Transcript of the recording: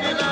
Lady